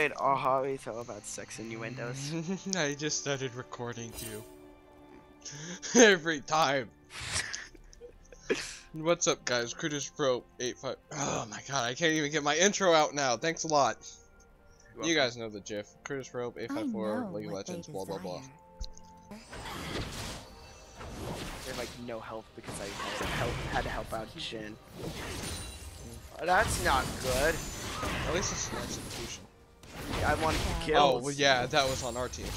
straight Ahri all about sex innuendos. I just started recording you. Every time. What's up, guys? Critters Pro 85. Oh my god, I can't even get my intro out now. Thanks a lot. You guys know the GIF. Critters Pro 854, League of Legends, blah blah blah. They have like no health because I had to help, had to help out Jhin. Oh, that's not good. At least it's an execution. I wanted to Oh, kill. well, yeah, that was on our team.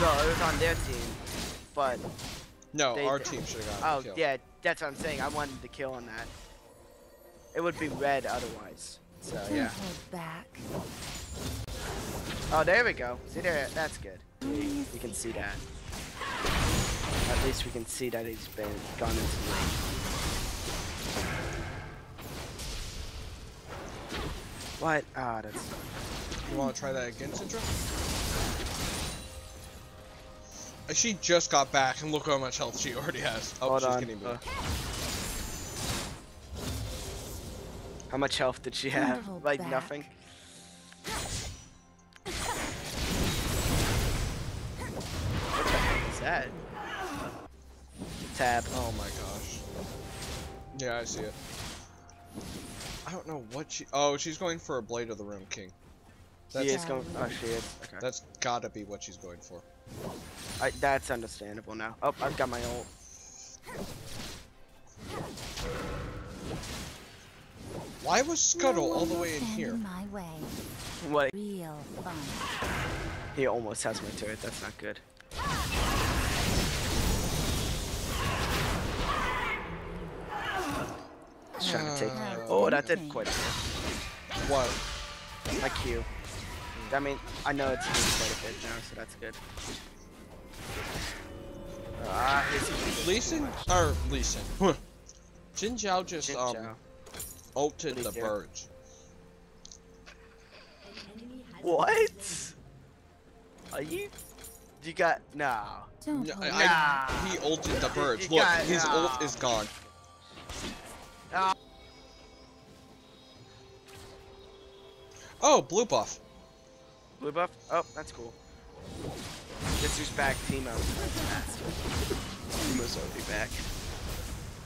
No, it was on their team. But no, They- our team should have gotten oh the yeah, that's what I'm saying. I wanted to kill on that. It would be red otherwise. So Don't yeah. hold back. Oh, there we go. See there, that's good. We, we can see that. At least we can see that he's been gone into the lane. What? Ah, that's. You want to try that again, Syndra? Uh, She just got back, and look how much health she already has. Oh, Hold she's on. getting uh, back. how much health did she have? hold Like back. nothing. What the heck is that? Tab. Oh my gosh. Yeah, I see it. I don't know what she. Oh, she's going for a Blade of the Ruined King. She That's is going. Oh, she is. Okay. that's gotta be what she's going for. I, that's understandable now. Oh, I've got my ult. Why was Scuttle No all the way in here? In my way. What? Real fun. He almost has my turret. That's not good. Just trying to take. Uh, Oh, that did quite a bit. What? My Q. I mean, I know it's doing quite a bit now, so that's good. Ah, his Lee Sin or Leeson. Huh. Xin Zhao just Xin um Zhao. ulted the do? birds. What? Are you? You got no. Don't Yeah, I- He ulted the birds. Look, got- his ult is gone. Ah. Oh, blue buff. Blue buff? Oh, that's cool. Guess who's back? Teemo. Teemo's already back.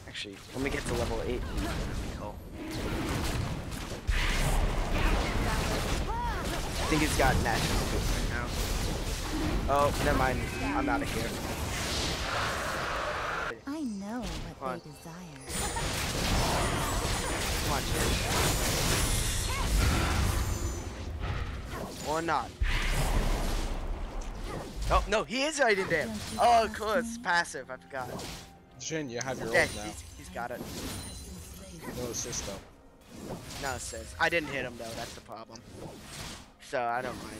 Actually, when we get to level 8, that'd be cool. I think he's got natural boost right now. Oh, never mind. I'm out of here. I know what Come on. they desire. Come on, Jin. Or not. Oh, no, he is right in there. Oh, of course. passive. I forgot. Jin, you have your Yeah, ult now. he's, he's got it. No assist though. No, it says. I didn't hit him, though. That's the problem. So, I don't mind.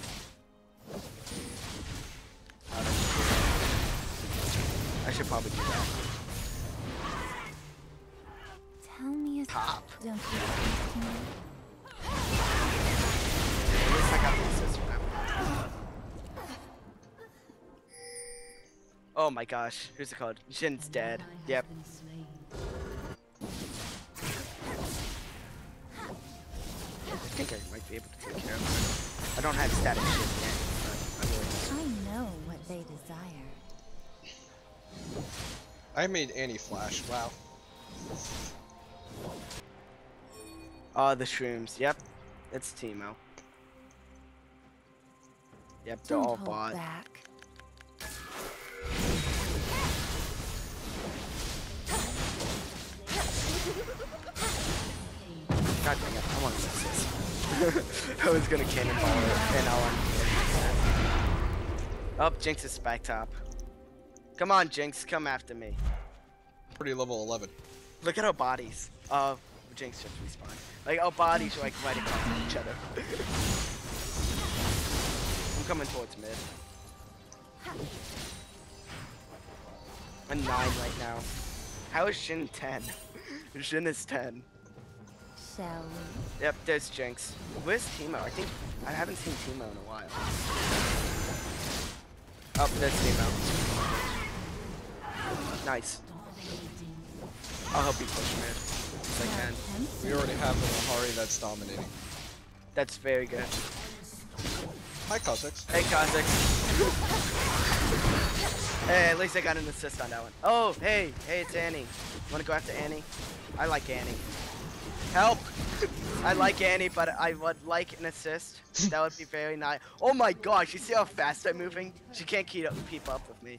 I don't- I should probably do that. Tell me a Top. Don't Oh my gosh, who's it called? Jin's dead. Yep. I think I might be able to take care of it. I don't have Statikk Shiv yet, but I really I know what they desire. I made Annie flash. Wow. Oh, the shrooms. Yep. It's Teemo. Yep, they're Don't all hold bought. back. I want to miss this. I was gonna cannonball it, and I want Oh, Jinx is back top. Come on, Jinx, come after me. Pretty level 11. Look at our bodies. Uh, Jinx just respawned. Like, our bodies are like right across each other. I'm coming towards mid. I'm 9 right now. How is Xin 10? Xin is 10. Shall we? Yep, there's Jinx. Where's Teemo? I think I haven't seen Teemo in a while. Oh, there's Teemo. Nice. I'll help you push mid. If I can. We already have an Ahri that's dominating. That's very good. Hi, Cossacks. Hey, Cossacks. hey, at least I got an assist on that one. Oh, hey, hey, it's Annie. Wanna go after Annie? I like Annie. Help! I like Annie, but I would like an assist. That would be very nice. Oh my gosh, you see how fast I'm moving? She can't keep up, keep up with me.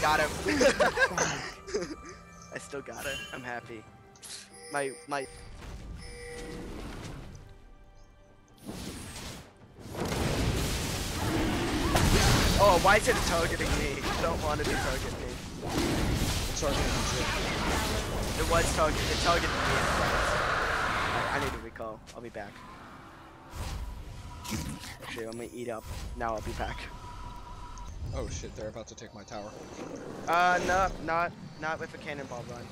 Got her. I still got her. I'm happy. My my. Oh, why is it targeting me? I don't want it to target me. Targeting. It was target. It targeted me. I, I need to recall. I'll be back. Actually, let me eat up. Now I'll be back. Oh shit, they're about to take my tower. Uh, no, not, not with a cannonball run.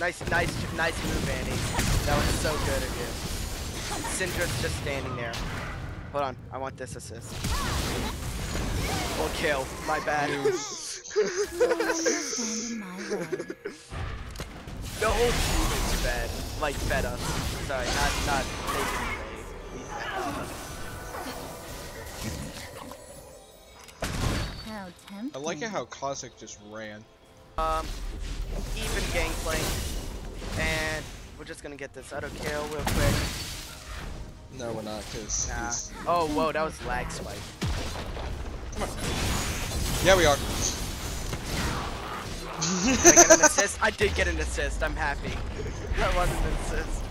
Nice, nice, nice move, Annie. That was so good of you. Syndra's just standing there. Hold on, I want this assist. Or kill. My bad. Stand in my way. the whole team is fed. Like fed us. Sorry, not not they didn't play. We fed us. How tempting. I like it how Kha'Zix just ran. Um, even gangplank, and we're just gonna get this auto kill real quick. No, we're not, cause Nah. he's... Oh, whoa, that was lag spike. Yeah, we are. I an assist? I did get an assist. I'm happy. I wanted an assist.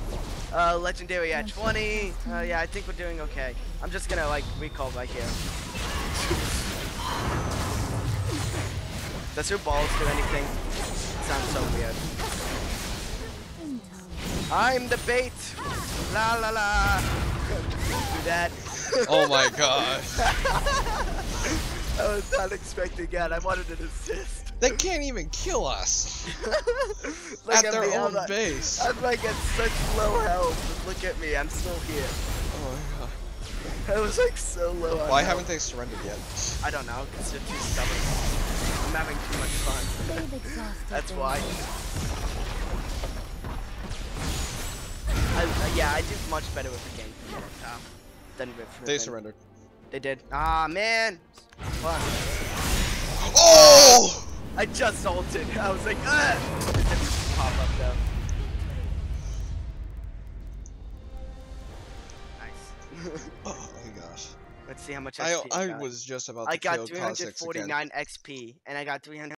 Uh, legendary at 20. Uh, yeah, I think we're doing okay. I'm just gonna like recall right here. Does your balls do anything? sounds so weird. I'm the bait. La la la. do that. oh my god. I was not expecting that. I wanted an assist. They can't even kill us Look at their me, own I'm, base. I'm like at such low health. Look at me, I'm still here. Oh my god. I was like so low. on Why health. haven't they surrendered yet? I don't know, because they're too stubborn. I'm having too much fun. That's why. I, uh, yeah, I do much better with the game uh, than with. They surrendered. They did. Ah man. Fuck. Oh! I just ulted. I was like, ah! It didn't pop up though. Nice. Oh my gosh. Let's see how much I I got. was just about I to got kill Kha'Zix again. 349 XP, and I got 300.